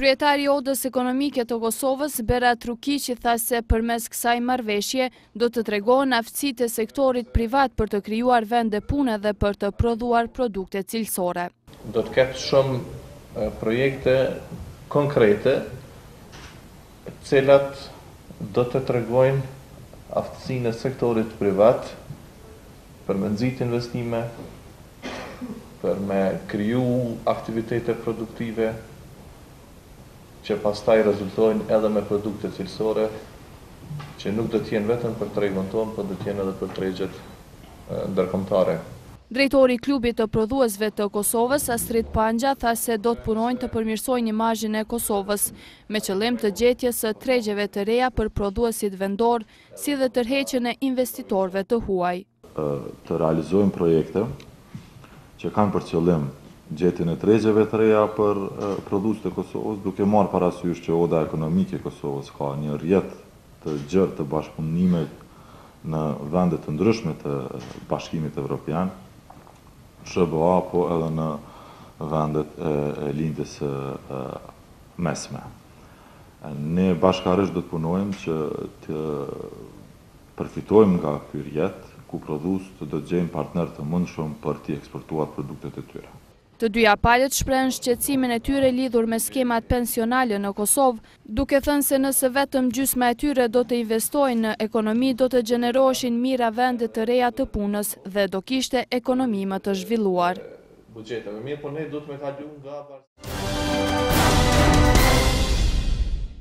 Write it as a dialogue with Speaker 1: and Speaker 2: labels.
Speaker 1: Kryetari i Odës Ekonomike të Kosovës, Berat Rukiqi, tha se përmes kësaj marrëveshje do të tregohen aftësitë e sektorit privat për të krijuar vende pune dhe për të prodhuar produkte cilësore.
Speaker 2: Do të ketë shumë projekte konkrete të cilat do të tregojnë aftësinë e sektorit privat për me nxitë investime, për me kriju aktivitete produktive që pastaj rezultojnë edhe me produkte cilësore që nuk do të jenë vetëm për tregun tonë, por do të jenë edhe për tregjet ndërkombëtare.
Speaker 1: Drejtori i Klubit të Prodhuesve të Kosovës, Astrit Panxha tha se do të punojnë të përmirësojnë imazhin e Kosovës, me qëllim të gjetjes së tregjeve të reja për prodhuesit vendorë, si dhe tërheqjen e investitorëve të huaj.
Speaker 3: Të realizojmë projekte që kanë për qëllim gjetjen e tregjeve të reja për produktet e Kosovës, duke marrë parasysh që Oda Ekonomike e Kosovës ka një rrjet të gjerë të bashkëpunimit në vende të ndryshme të Bashkimit Evropian, SHBA, po edhe në vendet e Lindjes së Mesme. Ne bashkërisht do të punojmë që të përfitojmë nga ky rrjet, ku prodhuesit do të gjejnë partnerë të mundshëm për t'i eksportuar produktet e tyre.
Speaker 1: Të dyja palët shprehën shqetësimin e tyre lidhur me skemat pensionale në Kosovë, duke thënë se nëse vetëm gjysma e tyre do të investojnë në ekonomi do të gjeneroheshin mijëra vende të reja të punës dhe do kishte ekonomi më të zhvilluar.
Speaker 2: buxheteve. Mirëpo ne duhet me kalu nga.